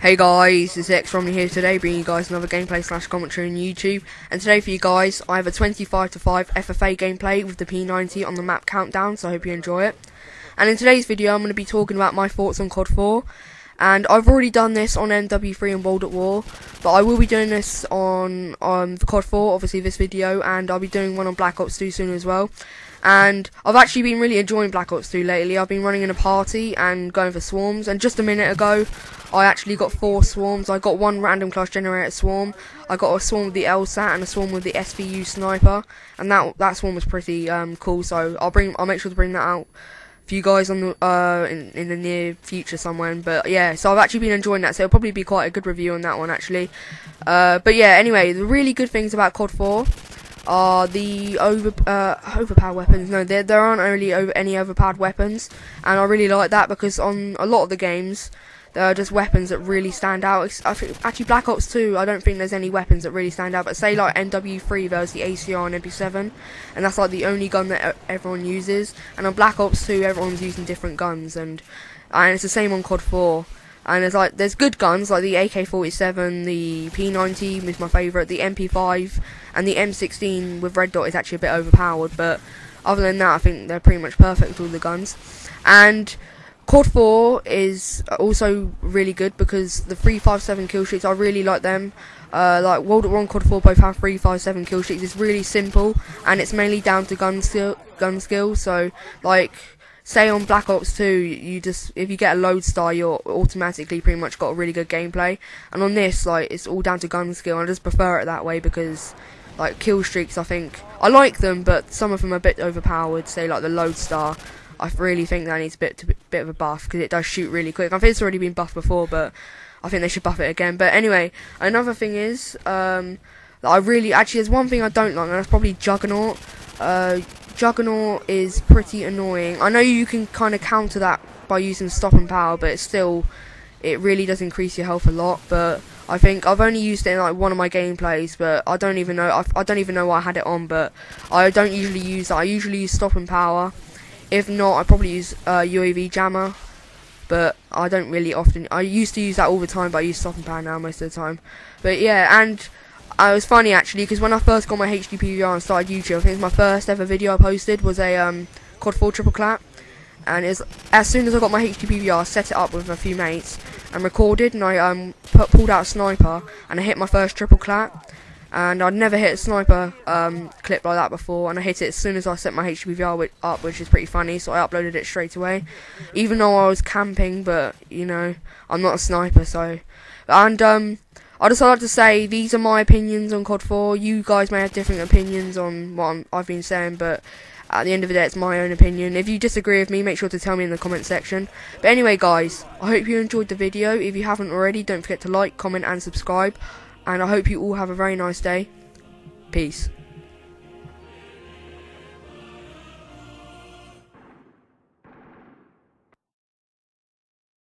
Hey guys, it's xRumley here today, bringing you guys another gameplay slash commentary on YouTube. And today for you guys, I have a 25 to 5 FFA gameplay with the P90 on the map countdown, so I hope you enjoy it. And in today's video, I'm going to be talking about my thoughts on COD 4. And I've already done this on MW3 and World at War, but I will be doing this on um, COD 4, obviously this video, and I'll be doing one on Black Ops 2 soon as well. And I've actually been really enjoying Black Ops 2 lately. I've been running in a party and going for swarms. And just a minute ago, I actually got four swarms. I got one random class generator swarm. I got a swarm with the LSAT and a swarm with the SVU sniper. And that that swarm was pretty um, cool. So I'll bring I'll make sure to bring that out for you guys on the uh, in in the near future somewhere. But yeah, so I've actually been enjoying that. So it'll probably be quite a good review on that one actually. Uh, but yeah, anyway, the really good things about COD 4 are the over uh, overpowered weapons. No, there there aren't really over any overpowered weapons, and I really like that because on a lot of the games there are just weapons that really stand out. Think, actually, Black Ops 2, I don't think there's any weapons that really stand out. But say like MW3, there's the ACR and MP7, and that's like the only gun that everyone uses. And on Black Ops 2, everyone's using different guns, and and it's the same on COD 4. And there's like there's good guns like the AK-47, the P90 is my favourite, the MP5, and the M16 with red dot is actually a bit overpowered. But other than that, I think they're pretty much perfect all the guns. And COD 4 is also really good because the 357 kill streaks, I really like them. Uh, like World at War and COD 4 both have 357 kill streaks. It's really simple and it's mainly down to gun skill. Gun skill. So like say on Black Ops 2, you just if you get a lodestar, you're automatically pretty much got a really good gameplay. And on this, like it's all down to gun skill. I just prefer it that way because like kill streaks, I think I like them, but some of them are a bit overpowered. Say like the lodestar, I really think that needs a bit bit of a buff because it does shoot really quick. I think it's already been buffed before, but I think they should buff it again. But anyway, another thing is. Um, I really actually there's one thing I don't like, and that's probably Juggernaut. Uh, Juggernaut is pretty annoying. I know you can kind of counter that by using stopping power, but it's still, it really does increase your health a lot. But I think I've only used it in like one of my gameplays, but I don't even know. I, I don't even know why I had it on, but I don't usually use that. I usually use stopping power. If not, I probably use uh, UAV jammer, but I don't really often. I used to use that all the time, but I use stopping power now most of the time. But yeah, and it was funny actually because when I first got my HD PVR and started YouTube, I think my first ever video I posted was a um, COD 4 triple collat. And as as soon as I got my HD PVR, I set it up with a few mates and recorded, and I um put, pulled out a sniper and I hit my first triple collat. And I'd never hit a sniper um, clip like that before, and I hit it as soon as I set my HD PVR up, which is pretty funny. So I uploaded it straight away, even though I was camping. But you know, I'm not a sniper, so and um I just like to say these are my opinions on COD 4. You guys may have different opinions on what i have been saying, but at the end of the day, it's my own opinion. If you disagree with me, make sure to tell me in the comment section. But anyway, guys, I hope you enjoyed the video. If you haven't already, don't forget to like, comment, and subscribe. And I hope you all have a very nice day. Peace.